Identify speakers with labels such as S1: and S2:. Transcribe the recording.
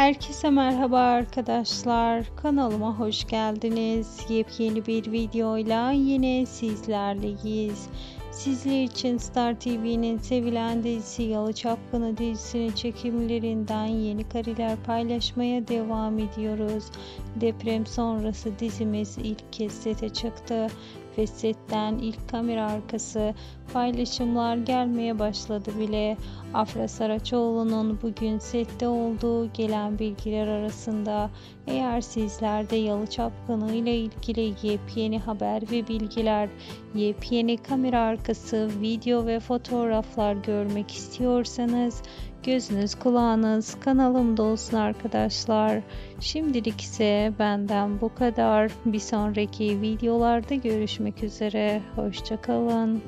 S1: Herkese merhaba arkadaşlar. Kanalıma hoş geldiniz. Yepyeni bir videoyla yine sizlerleyiz. Sizler için Star TV'nin sevilen dizisi Yalı Çapkını dizisinin çekimlerinden yeni kareler paylaşmaya devam ediyoruz. Deprem sonrası dizimiz ilk kez sete çıktı ve setten ilk kamera arkası paylaşımlar gelmeye başladı bile. Afra Saraçoğlu'nun bugün sette olduğu gelen bilgiler arasında eğer sizler de Yalı Çapkını ile ilgili yepyeni haber ve bilgiler, yepyeni kamera arkası video ve fotoğraflar görmek istiyorsanız gözünüz kulağınız kanalımda olsun arkadaşlar. Şimdilik ise benden bu kadar. Bir sonraki videolarda görüşmek üzere. Hoşçakalın.